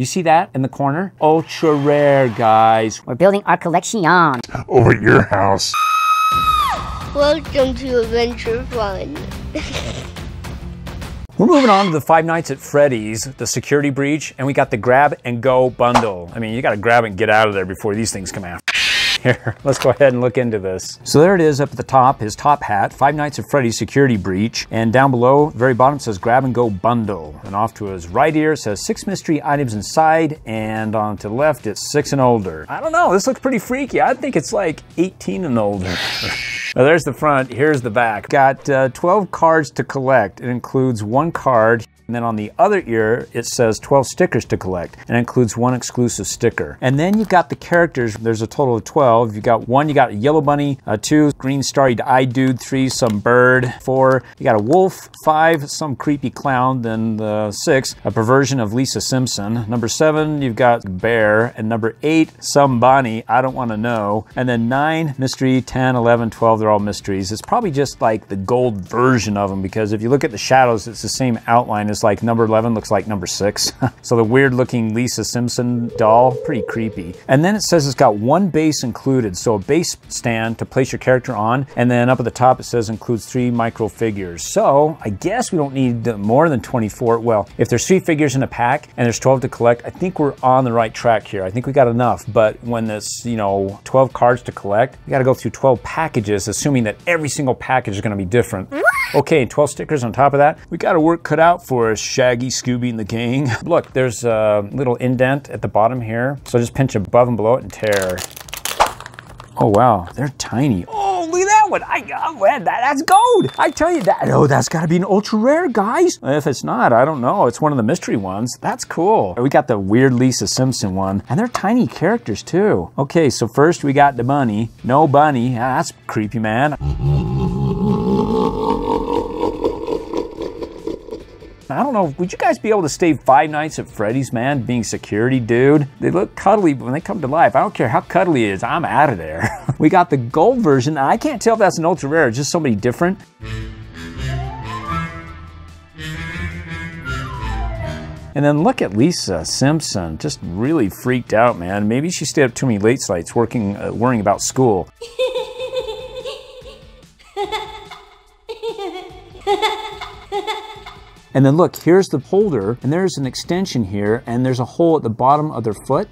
You see that in the corner? Ultra rare, guys. We're building our collection. Over at your house. Welcome to Adventure Fun. We're moving on to the Five Nights at Freddy's, the security breach, and we got the grab and go bundle. I mean, you gotta grab and get out of there before these things come out. Here, let's go ahead and look into this. So there it is up at the top, his top hat, Five Nights at Freddy's security breach. And down below, very bottom says grab and go bundle. And off to his right ear says six mystery items inside. And on to the left, it's six and older. I don't know, this looks pretty freaky. I think it's like 18 and older. Now there's the front, here's the back. Got uh, 12 cards to collect. It includes one card and then on the other ear, it says 12 stickers to collect and includes one exclusive sticker. And then you've got the characters. There's a total of 12. You got one, you got a yellow bunny, uh, two, green starry eye dude, three, some bird, four, you got a wolf, five, some creepy clown, then the six, a perversion of Lisa Simpson. Number seven, you've got bear. And number eight, some bunny, I don't want to know. And then nine, mystery, 10, 11, 12, they're all mysteries. It's probably just like the gold version of them because if you look at the shadows, it's the same outline as like number 11 looks like number 6. so the weird looking Lisa Simpson doll, pretty creepy. And then it says it's got one base included, so a base stand to place your character on, and then up at the top it says includes three micro figures. So I guess we don't need more than 24. Well, if there's three figures in a pack and there's 12 to collect, I think we're on the right track here. I think we got enough, but when this, you know, 12 cards to collect, we gotta go through 12 packages, assuming that every single package is gonna be different. Okay, 12 stickers on top of that. We got a work cut out for Shaggy, Scooby, and the gang. Look, there's a little indent at the bottom here. So just pinch above and below it and tear. Oh, wow, they're tiny. Oh, look at that one. I, oh, man, that, that's gold. I tell you that. Oh, that's got to be an ultra rare, guys. If it's not, I don't know. It's one of the mystery ones. That's cool. We got the weird Lisa Simpson one, and they're tiny characters, too. Okay, so first we got the bunny. No bunny. Ah, that's creepy, man. I don't know, would you guys be able to stay five nights at Freddy's, man, being security dude? They look cuddly, but when they come to life, I don't care how cuddly it is, I'm out of there. we got the gold version. I can't tell if that's an ultra rare, it's just somebody different. And then look at Lisa Simpson, just really freaked out, man. Maybe she stayed up too many late nights working, uh, worrying about school. And then look, here's the holder, and there's an extension here, and there's a hole at the bottom of their foot.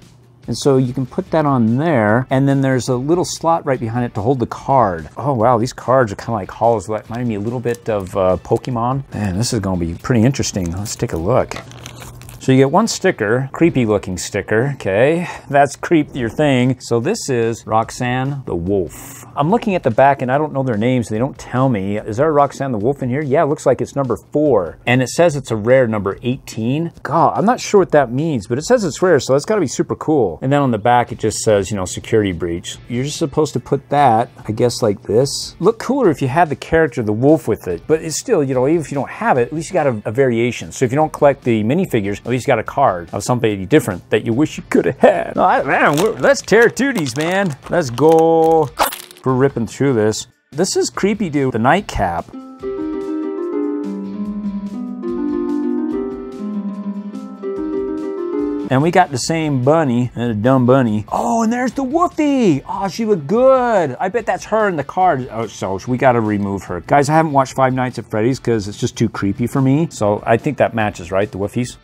And so you can put that on there, and then there's a little slot right behind it to hold the card. Oh wow, these cards are kind of like holos, that remind me a little bit of uh, Pokemon. Man, this is gonna be pretty interesting. Let's take a look. So you get one sticker, creepy looking sticker, okay? That's creep your thing. So this is Roxanne the Wolf. I'm looking at the back and I don't know their names. They don't tell me. Is there a Roxanne the Wolf in here? Yeah, it looks like it's number four. And it says it's a rare number 18. God, I'm not sure what that means, but it says it's rare, so that's gotta be super cool. And then on the back, it just says, you know, security breach. You're just supposed to put that, I guess like this. Look cooler if you had the character, the wolf with it, but it's still, you know, even if you don't have it, at least you got a, a variation. So if you don't collect the minifigures, at least you got a card of somebody different that you wish you could have had. No, I, man, let's tear tooties, man. Let's go. We're ripping through this. This is creepy dude, the nightcap. And we got the same bunny, and a dumb bunny. Oh, and there's the Woofie. Oh, she looked good. I bet that's her in the card. Oh, so we got to remove her. Guys, I haven't watched Five Nights at Freddy's because it's just too creepy for me. So I think that matches, right? The woofies.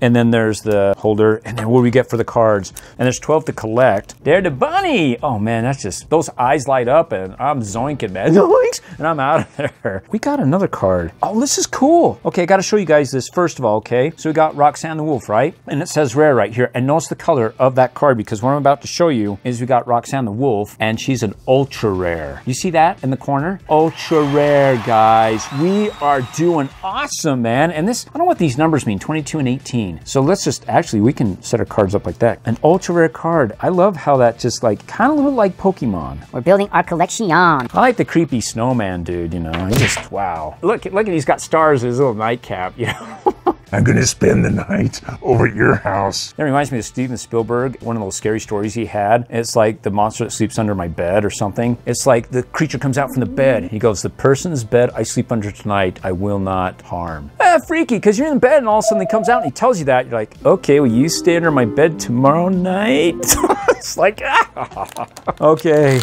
And then there's the holder, and then what do we get for the cards? And there's 12 to collect. They're the bunny! Oh man, that's just, those eyes light up and I'm zoinking, man. Zoinks! And I'm out of there. We got another card. Oh, this is cool. Okay, I gotta show you guys this first of all, okay? So we got Roxanne the Wolf, right? And it says rare right here. And notice the color of that card because what I'm about to show you is we got Roxanne the Wolf and she's an ultra rare. You see that in the corner? Ultra rare, guys. We are doing awesome, man. And this, I don't know what these numbers mean, 22 and 18. So let's just, actually, we can set our cards up like that. An ultra rare card. I love how that just like, kind of a little like Pokemon. We're building our collection. I like the creepy snowman dude, you know. He just, wow. Look, look at, he's got stars in his little nightcap, you know. I'm gonna spend the night over at your house. That reminds me of Steven Spielberg, one of those scary stories he had. It's like the monster that sleeps under my bed or something. It's like the creature comes out from the bed. He goes, The person's bed I sleep under tonight, I will not harm. Ah, freaky, because you're in bed and all of a sudden he comes out and he tells you that. You're like, Okay, will you stay under my bed tomorrow night? it's like, ah. okay.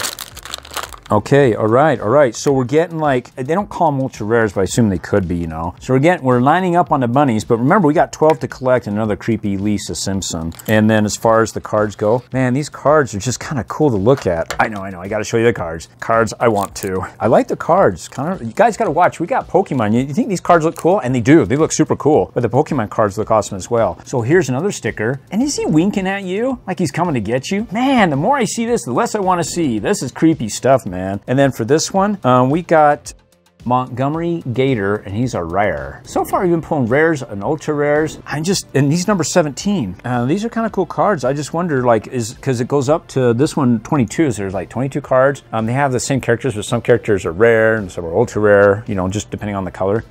Okay, all right, all right. So we're getting like they don't call them ultra rares, but I assume they could be, you know. So we're getting we're lining up on the bunnies, but remember we got 12 to collect and another creepy Lisa Simpson. And then as far as the cards go, man, these cards are just kind of cool to look at. I know, I know. I got to show you the cards. Cards, I want to. I like the cards. Kind of. You guys got to watch. We got Pokemon. You, you think these cards look cool? And they do. They look super cool. But the Pokemon cards look awesome as well. So here's another sticker. And is he winking at you like he's coming to get you? Man, the more I see this, the less I want to see. This is creepy stuff, man. And then for this one, um, we got Montgomery Gator, and he's a rare. So far, we've been pulling rares and ultra rares. I just, and he's number 17. Uh, these are kind of cool cards. I just wonder, like, is because it goes up to this one 22. So there's like 22 cards. Um, they have the same characters, but some characters are rare and some are ultra rare. You know, just depending on the color.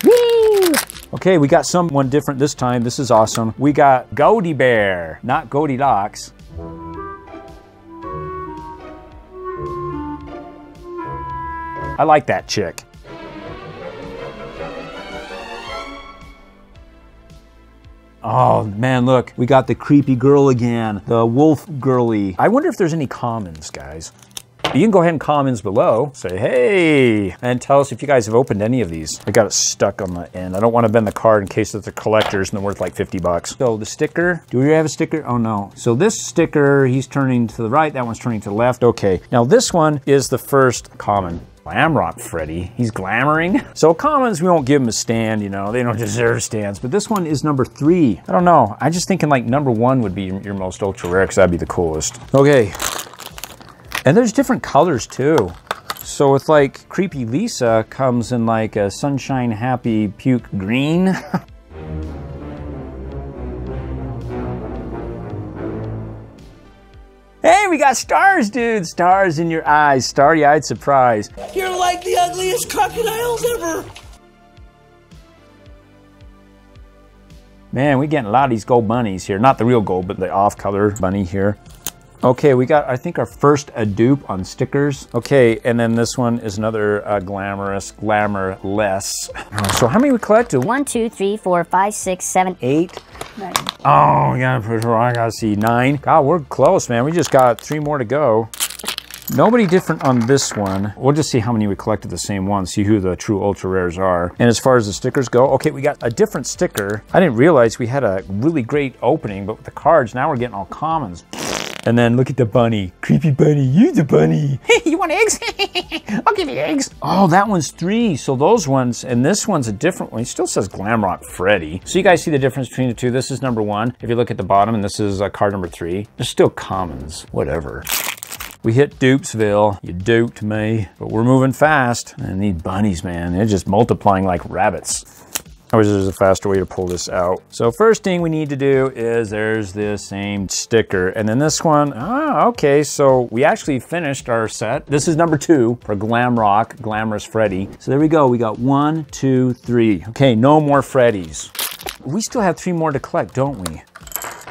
Okay, we got someone different this time. This is awesome. We got Goldie Bear, not Goldilocks. I like that chick. Oh man, look, we got the creepy girl again, the wolf girly. I wonder if there's any commons, guys. You can go ahead and comments below, say hey, and tell us if you guys have opened any of these. I got it stuck on the end. I don't want to bend the card in case it's a collector's and they're worth like 50 bucks. So the sticker, do we have a sticker? Oh no. So this sticker, he's turning to the right, that one's turning to the left. Okay, now this one is the first common. Glamrock Freddy. He's glamoring. So commons, we won't give him a stand, you know, they don't deserve stands. But this one is number three. I don't know. I just thinking like number one would be your most ultra rare because that'd be the coolest. Okay. And there's different colors too. So it's like Creepy Lisa comes in like a sunshine happy puke green. Hey, we got stars, dude. Stars in your eyes. Starry-eyed surprise. You're like the ugliest crocodiles ever. Man, we getting a lot of these gold bunnies here. Not the real gold, but the off-color bunny here. Okay, we got, I think, our first a dupe on stickers. Okay, and then this one is another uh, glamorous, glamour-less. So how many we collected? One, two, three, four, five, six, seven, Eight. Oh, we got I gotta see nine. God, we're close, man. We just got three more to go. Nobody different on this one. We'll just see how many we collected the same one, see who the true ultra rares are. And as far as the stickers go, okay, we got a different sticker. I didn't realize we had a really great opening, but with the cards, now we're getting all commons. And then look at the bunny. Creepy bunny, you the bunny. Hey, you want eggs? I'll give you eggs. Oh, that one's three. So those ones, and this one's a different one. It still says Glamrock Freddy. So you guys see the difference between the two. This is number one. If you look at the bottom, and this is uh, card number three, they're still commons, whatever. We hit Dupesville. You duped me. But we're moving fast. And these bunnies, man, they're just multiplying like rabbits. I wish there was a faster way to pull this out. So first thing we need to do is there's this same sticker. And then this one, ah, okay, so we actually finished our set. This is number two for Glamrock, Glamorous Freddy. So there we go, we got one, two, three. Okay, no more Freddys. We still have three more to collect, don't we?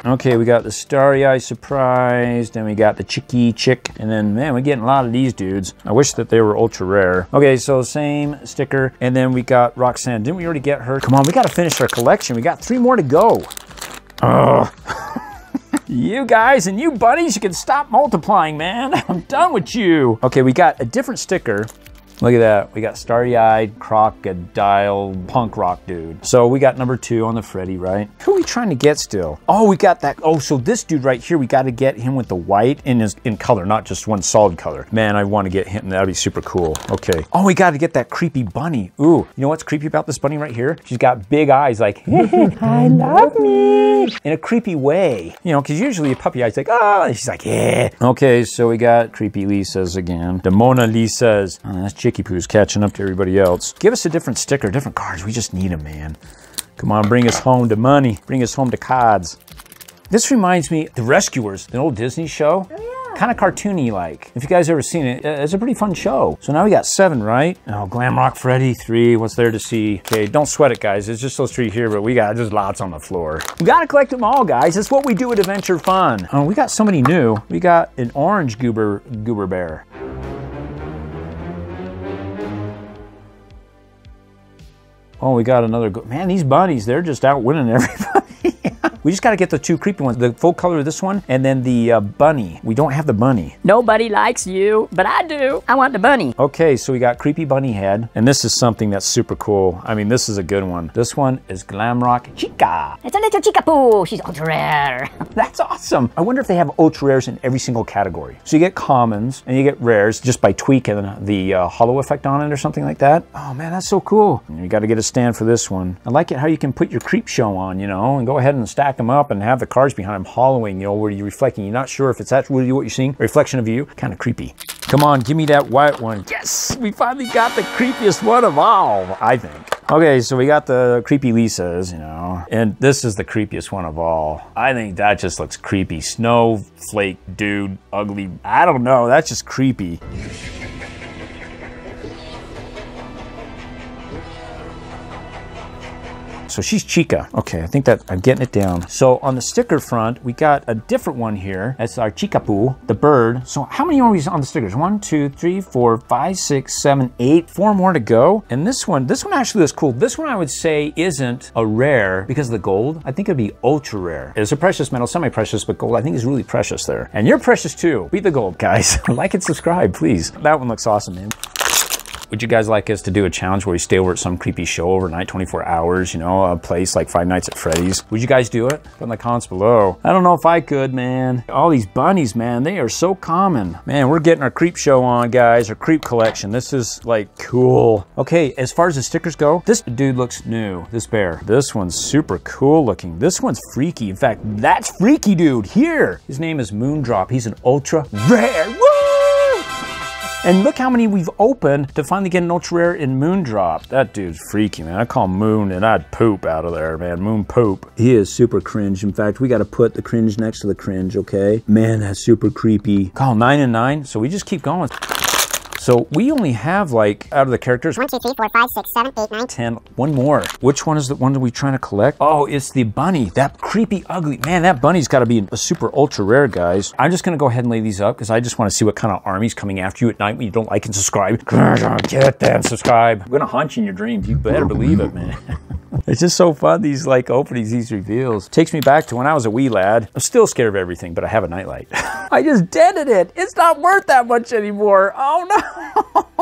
Okay, we got the Starry Eye Surprise, then we got the Chicky Chick, and then, man, we're getting a lot of these dudes. I wish that they were ultra rare. Okay, so same sticker, and then we got Roxanne. Didn't we already get her? Come on, we gotta finish our collection. We got three more to go. Ugh. You guys and you bunnies, you can stop multiplying, man. I'm done with you. Okay, we got a different sticker. Look at that. We got starry-eyed crocodile punk rock dude. So we got number two on the Freddy, right? Who are we trying to get still? Oh, we got that. Oh, so this dude right here, we got to get him with the white in his in color, not just one solid color. Man, I want to get him. That'd be super cool. Okay. Oh, we got to get that creepy bunny. Ooh, you know what's creepy about this bunny right here? She's got big eyes like, I love me. In a creepy way. You know, because usually a puppy eyes like, oh, and she's like, yeah. Okay, so we got creepy Lisa's again. The Mona Lisa's. Oh, that's Chicky Poo's catching up to everybody else. Give us a different sticker, different cards. We just need them, man. Come on, bring us home to money. Bring us home to cards. This reminds me, The Rescuers, the old Disney show. Oh, yeah. kind of cartoony like. If you guys ever seen it, uh, it's a pretty fun show. So now we got seven, right? Oh, Glamrock Freddy, three. What's there to see? Okay, don't sweat it, guys. It's just those three here, but we got just lots on the floor. We gotta collect them all, guys. That's what we do at Adventure Fun. Oh, we got so many new. We got an orange goober goober bear. Oh, we got another. Go- Man, these bunnies, they're just out winning everybody. We just got to get the two creepy ones the full color of this one and then the uh, bunny. We don't have the bunny. Nobody likes you, but I do. I want the bunny. Okay, so we got creepy bunny head, and this is something that's super cool. I mean, this is a good one. This one is Glamrock Chica. It's a little chickapoo. She's ultra rare. That's awesome. I wonder if they have ultra rares in every single category. So you get commons and you get rares just by tweaking the uh, holo effect on it or something like that. Oh man, that's so cool. And you got to get a stand for this one. I like it how you can put your creep show on, you know, and go ahead and stack them up and have the cards behind them hollowing, you know, where you're reflecting. You're not sure if it's actually what you're seeing, a reflection of you. Kind of creepy. Come on, give me that white one. Yes, we finally got the creepiest one of all, I think. Okay, so we got the creepy Lisas, you know, and this is the creepiest one of all. I think that just looks creepy. Snowflake dude, ugly. I don't know, that's just creepy. So she's Chica. Okay, I think that I'm getting it down. So on the sticker front, we got a different one here. That's our Chicapoo, the bird. So how many are we on the stickers? One, two, three, four, five, six, seven, eight. Four more to go. And this one, this one actually looks cool. This one I would say isn't a rare because of the gold. I think it'd be ultra rare. It's a precious metal, semi-precious, but gold I think is really precious there. And you're precious too. Beat the gold, guys. like and subscribe, please. That one looks awesome, man. Would you guys like us to do a challenge where we stay over at some creepy show overnight, 24 hours, you know, a place like Five Nights at Freddy's? Would you guys do it? Put in the comments below. I don't know if I could, man. All these bunnies, man, they are so common. Man, we're getting our creep show on, guys, our creep collection. This is like cool. Okay, as far as the stickers go, this dude looks new, this bear. This one's super cool looking. This one's freaky. In fact, that's freaky dude here. His name is Moondrop. He's an ultra rare. And look how many we've opened to finally get an ultra rare in Moondrop. That dude's freaky, man. I call him Moon and I'd poop out of there, man. Moon poop. He is super cringe. In fact, we got to put the cringe next to the cringe, okay? Man, that's super creepy. Call nine and nine. So we just keep going. So we only have like out of the characters One, two, three, four, five, six, seven, eight, nine. 10. One more. Which one is the one that we trying to collect? Oh, it's the bunny. That creepy, ugly. Man, that bunny's got to be a super ultra rare, guys. I'm just going to go ahead and lay these up because I just want to see what kind of army's coming after you at night when you don't like and subscribe. Get them, subscribe. I'm going to haunt you in your dreams. You better believe it, man. It's just so fun, these like openings, these reveals. Takes me back to when I was a wee lad. I'm still scared of everything, but I have a nightlight. I just dented it. It's not worth that much anymore. Oh no.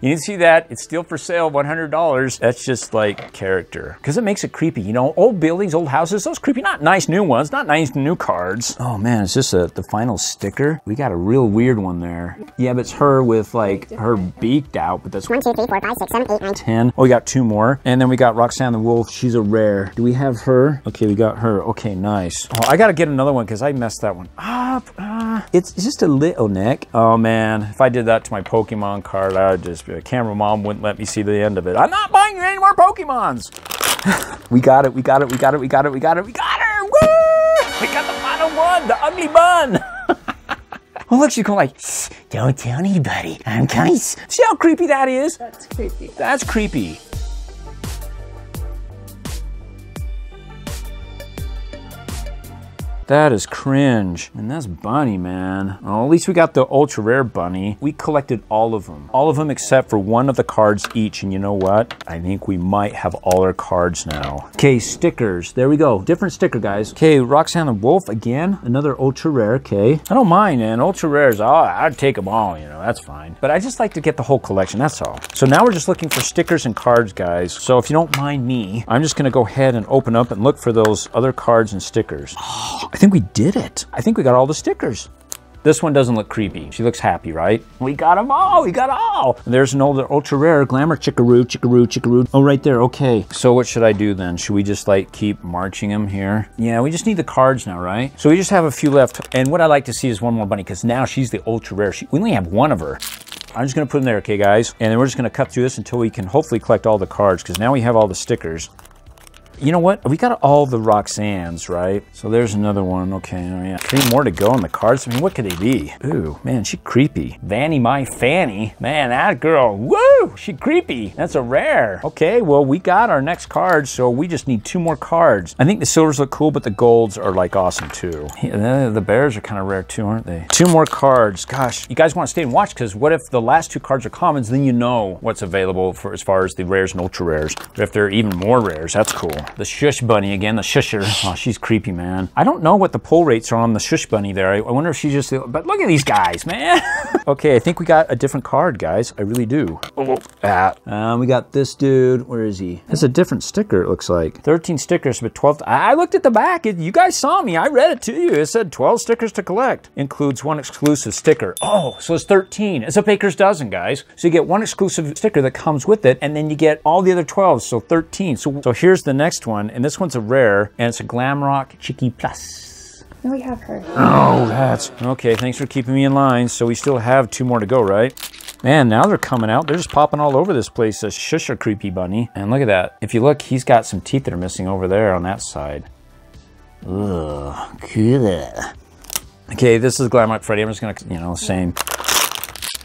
you didn't see that? It's still for sale, $100. That's just like character. Because it makes it creepy. You know, old buildings, old houses, those creepy, not nice new ones, not nice new cards. Oh man, it's just a, the final sticker. We got a real weird one there. Yeah, but it's her with like her beaked out, but that's One, two, three, four, five, six, seven, eight, nine. 10. Oh, we got two more. And then we got Roxanne the Wolf. She's a rare. Do we have her? Okay, we got her. Okay, nice. Oh, I got to get another one because I messed that one up. Uh, it's, it's just a little neck. Oh, man. If I did that to my Pokemon card, I would just, the camera mom wouldn't let me see the end of it. I'm not buying you any more Pokemons. we got it. We got it. We got it. We got it. We got it. We got her. Woo! We got the final one, the ugly bun. Oh, look, she's going like, don't tell anybody. I'm coming. See how creepy that is? That's creepy. That's creepy. That is cringe. And that's Bunny, man. Well, at least we got the ultra rare Bunny. We collected all of them. All of them except for one of the cards each. And you know what? I think we might have all our cards now. Okay, stickers. There we go. Different sticker, guys. Okay, Roxanne the Wolf again. Another ultra rare. Okay. I don't mind, man. Ultra rares. Oh, I'd take them all, you know. That's fine. But I just like to get the whole collection. That's all. So now we're just looking for stickers and cards, guys. So if you don't mind me, I'm just going to go ahead and open up and look for those other cards and stickers. Oh, I think we did it. I think we got all the stickers. This one doesn't look creepy. She looks happy, right? We got them all. We got all. There's an older ultra rare glamour chickaroo, chickaroo, chickaroo. Oh, right there. Okay. So what should I do then? Should we just like keep marching them here? Yeah, we just need the cards now, right? So we just have a few left. And what I like to see is one more bunny because now she's the ultra rare. She, we only have one of her. I'm just gonna put them there, okay, guys? And then we're just gonna cut through this until we can hopefully collect all the cards because now we have all the stickers. You know what? We got all the Roxannes, right? So there's another one. Okay, oh yeah. Three more to go on the cards. I mean, what could they be? Ooh, man, she creepy. Vanny my Fanny. Man, that girl, woo! She creepy. That's a rare. Okay, well, we got our next card, so we just need two more cards. I think the silvers look cool, but the golds are like awesome too. Yeah, the bears are kind of rare too, aren't they? Two more cards. Gosh, you guys want to stay and watch because what if the last two cards are commons? Then you know what's available for as far as the rares and ultra rares. If they're even more rares, that's cool. The shush bunny again, the shusher. Oh, she's creepy, man. I don't know what the pull rates are on the shush bunny there. I, I wonder if she's just. But look at these guys, man. okay, I think we got a different card, guys. I really do. Oh, ah. Um, we got this dude. Where is he? It's a different sticker. It looks like 13 stickers, but 12. I looked at the back. It, you guys saw me. I read it to you. It said 12 stickers to collect. Includes one exclusive sticker. Oh, so it's 13. It's a baker's dozen, guys. So you get one exclusive sticker that comes with it, and then you get all the other 12. So 13. So so here's the next one, and this one's a rare, and it's a Glamrock Chicky Plush. No, we have her. Oh, that's okay. Thanks for keeping me in line. So we still have two more to go, right? Man, now they're coming out. They're just popping all over this place. A shusher creepy bunny. And look at that. If you look, he's got some teeth that are missing over there on that side. Ugh, cool. Okay, this is Glamrock Freddy. I'm just gonna, you know, same.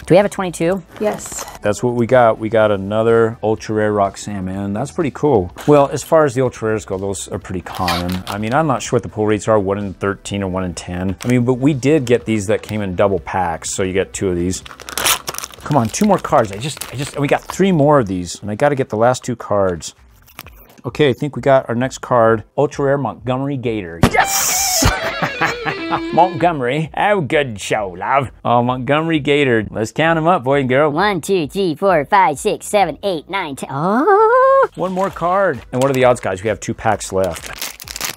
Do we have a 22? Yes. That's what we got. We got another ultra rare Roxanne, man. That's pretty cool. Well, as far as the ultra rares go, those are pretty common. I mean, I'm not sure what the pull rates are, 1 in 13 or 1 in 10. I mean, but we did get these that came in double packs, so you get two of these. Come on, two more cards. I just, I just, we got three more of these, and I got to get the last two cards. Okay, I think we got our next card, Ultra Rare Montgomery Gator. Yes! Montgomery. Oh, good show, love. Oh, Montgomery Gator. Let's count them up, boy and girl. One, two, three, four, five, six, seven, eight, nine, ten. Oh! One more card. And what are the odds, guys? We have two packs left.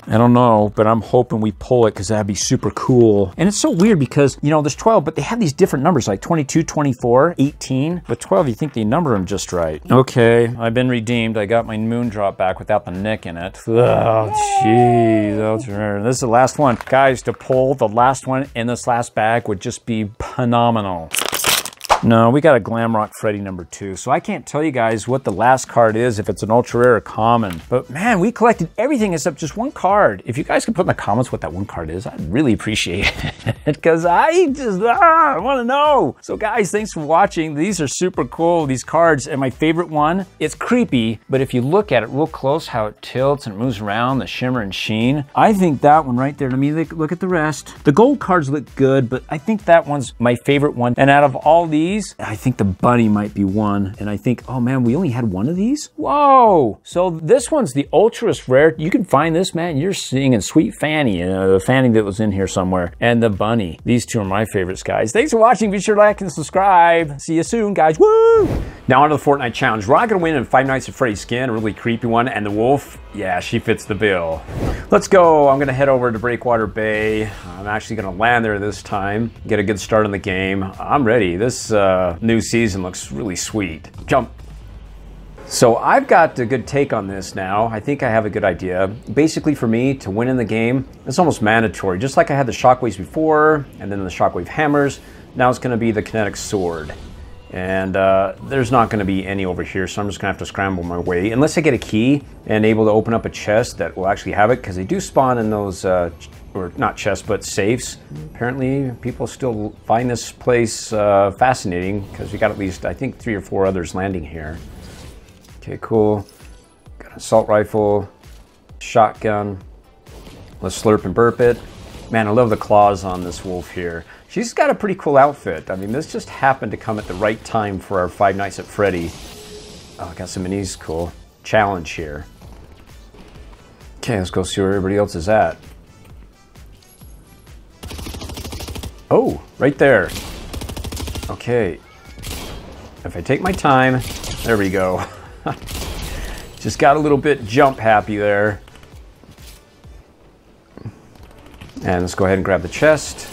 I don't know, but I'm hoping we pull it because that'd be super cool. And it's so weird because, you know, there's 12, but they have these different numbers like 22, 24, 18. But 12, you think they number them just right. Okay, I've been redeemed. I got my moon drop back without the nick in it. Oh, jeez. This is the last one. Guys, to pull the last one in this last bag would just be phenomenal. No, we got a Glamrock Freddy number two. So I can't tell you guys what the last card is, if it's an ultra rare or common. But man, we collected everything except just one card. If you guys could put in the comments what that one card is, I'd really appreciate it. Because I just, ah, I want to know. So guys, thanks for watching. These are super cool, these cards. And my favorite one, it's creepy, but if you look at it real close, how it tilts and moves around, the shimmer and sheen, I think that one right there, let me look, look at the rest. The gold cards look good, but I think that one's my favorite one. And out of all these, I think the bunny might be one. And I think, oh man, we only had one of these? Whoa! So this one's the ultraest rare. You can find this, man. You're seeing in Sweet Fanny, uh, the Vanny that was in here somewhere, and the bunny. These two are my favorites, guys. Thanks for watching. Be sure to like and subscribe. See you soon, guys. Woo! Now on to the Fortnite challenge. We're not gonna win in Five Nights at Freddy's skin, a really creepy one, and the wolf, yeah, she fits the bill. Let's go. I'm gonna head over to Breakwater Bay. I'm actually gonna land there this time, get a good start on the game. I'm ready. This uh, new season looks really sweet. Jump. So I've got a good take on this now. I think I have a good idea. Basically for me to win in the game, it's almost mandatory. Just like I had the shockwaves before and then the shockwave hammers, now it's gonna be the kinetic sword. And uh, there's not gonna be any over here, so I'm just gonna have to scramble my way. Unless I get a key and able to open up a chest that will actually have it, because they do spawn in those, uh, or not chests, but safes. Apparently people still find this place uh, fascinating, because we got at least, I think, three or four others landing here. Okay, cool. Got an assault rifle, shotgun. Let's slurp and burp it. Man, I love the claws on this wolf here. She's got a pretty cool outfit. I mean, this just happened to come at the right time for our Five Nights at Freddy. Oh, got some minis, cool. Challenge here. Okay, let's go see where everybody else is at. Oh, right there. Okay. If I take my time, there we go. Just got a little bit jump happy there. And let's go ahead and grab the chest.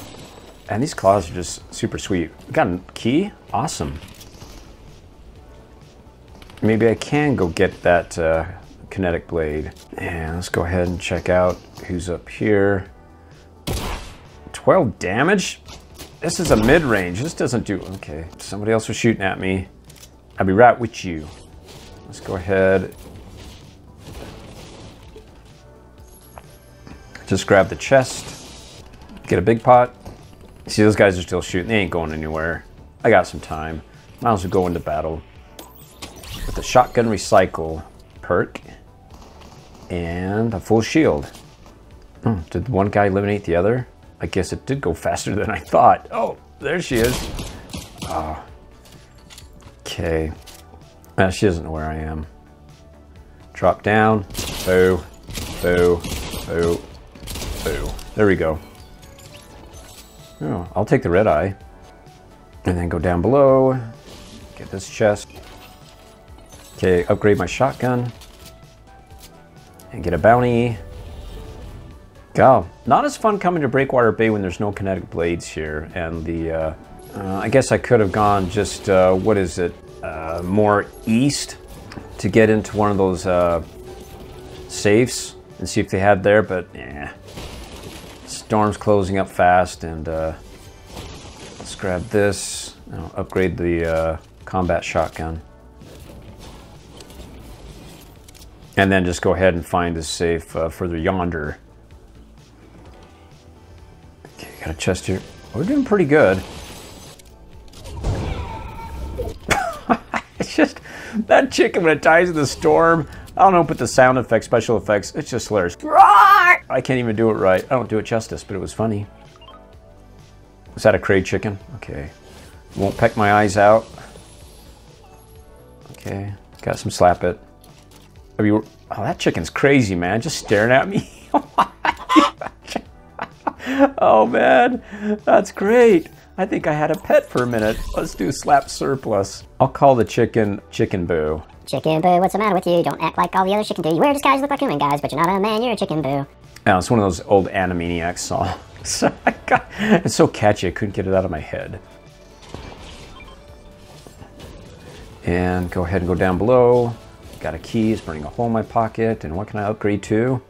And these claws are just super sweet. We got a key? Awesome. Maybe I can go get that uh, kinetic blade. And let's go ahead and check out who's up here. 12 damage? This is a mid-range. This doesn't do... Okay, somebody else was shooting at me. I'll be right with you. Let's go ahead. Just grab the chest, get a big pot. See, those guys are still shooting. They ain't going anywhere. I got some time. Might as well go into battle. With the shotgun recycle perk and a full shield. Hmm, did one guy eliminate the other? I guess it did go faster than I thought. Oh, there she is. Oh. Okay. Uh, she doesn't know where I am. Drop down. Boo. Boo. Boo. Boo. There we go. Oh, I'll take the red eye. And then go down below. Get this chest. Okay, upgrade my shotgun. And get a bounty. Go. Not as fun coming to Breakwater Bay when there's no kinetic blades here. And the, uh, uh, I guess I could have gone just, uh, what is it, uh, more east to get into one of those uh, safes and see if they had there, but yeah. Storm's closing up fast and uh, let's grab this. I'll upgrade the combat shotgun. And then just go ahead and find a safe further yonder. Got a chest here. We're doing pretty good. it's just that chicken when it dies in the storm. I don't know, but the sound effects, special effects, it's just hilarious. I can't even do it right. I don't do it justice, but it was funny. Was that a Cray chicken? Okay. Won't peck my eyes out. Okay. Got some slap it. Have you? Oh, that chicken's crazy, man. Just staring at me. Oh oh man, that's great. I think I had a pet for a minute. Let's do slap surplus. I'll call the chicken Chicken Boo. Chicken Boo, what's the matter with you? Don't act like all the other chicken do. You wear disguise, look like human guys, but you're not a man, you're a Chicken Boo. Now, it's one of those old Animaniacs songs. it's so catchy, I couldn't get it out of my head. And go ahead and go down below. Got a key, it's burning a hole in my pocket. And what can I upgrade to?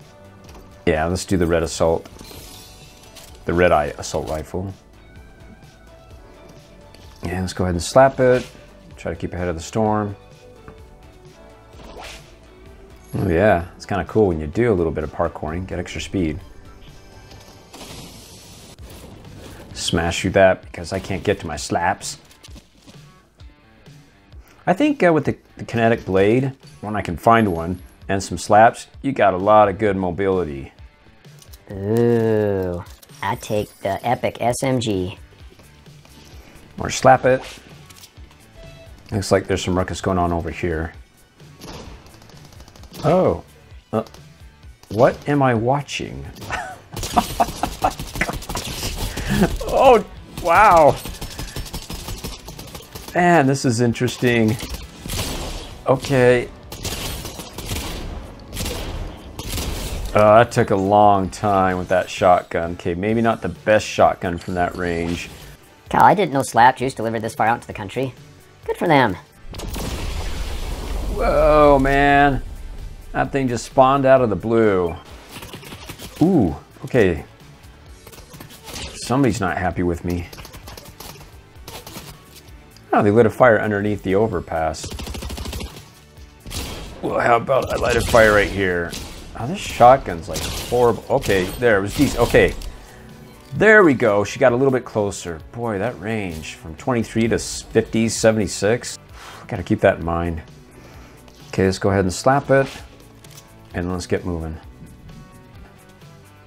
Yeah, let's do the red assault the red eye assault rifle. And let's go ahead and slap it. Try to keep ahead of the storm. Oh yeah, it's kind of cool when you do a little bit of parkouring, get extra speed. Smash through that because I can't get to my slaps. I think uh, with the, the kinetic blade, when I can find one, and some slaps, you got a lot of good mobility. Ooh. I take the Epic SMG. Or slap it. Looks like there's some ruckus going on over here. Oh. Uh, what am I watching? oh, wow. Man, this is interesting. Okay, Uh, that took a long time with that shotgun. Okay, maybe not the best shotgun from that range. Cal, I didn't know Slap Juice delivered this far out into the country. Good for them. Whoa, man. That thing just spawned out of the blue. Ooh, okay. Somebody's not happy with me. Oh, they lit a fire underneath the overpass. Well, how about I light a fire right here? Oh, this shotgun's like horrible. Okay, there, it was decent. Okay, there we go. She got a little bit closer. Boy, that range from 23 to 50, 76. Gotta keep that in mind. Okay, let's go ahead and slap it. And let's get moving.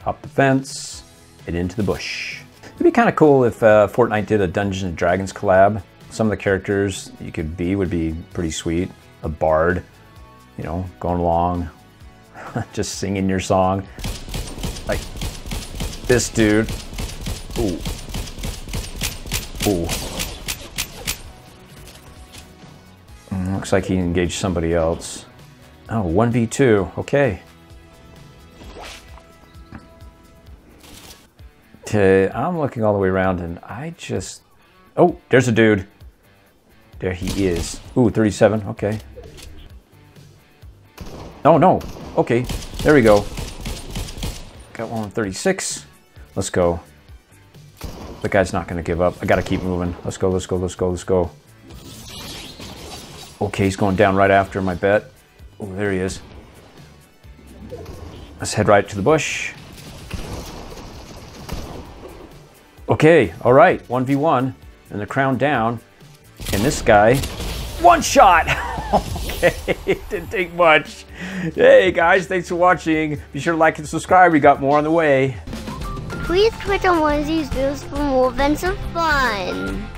Up the fence and into the bush. It'd be kind of cool if uh, Fortnite did a Dungeons and Dragons collab. Some of the characters you could be would be pretty sweet. A bard, you know, going along, just singing your song. Like this dude. Ooh. Ooh. Mm, looks like he engaged somebody else. Oh, 1v2. Okay. Okay, I'm looking all the way around and I just... Oh, there's a dude. There he is. Ooh, 37. Okay. Oh, no. Okay, there we go. Got 136. Let's go. The guy's not gonna give up. I gotta keep moving. Let's go, let's go, let's go, let's go. Okay, he's going down right after my bet. Oh, there he is. Let's head right to the bush. Okay, all right, 1v1, and the crown down, and this guy, one shot! okay, didn't take much. Hey guys, thanks for watching. Be sure to like and subscribe, we got more on the way. Please click on one of these videos for more events of fun.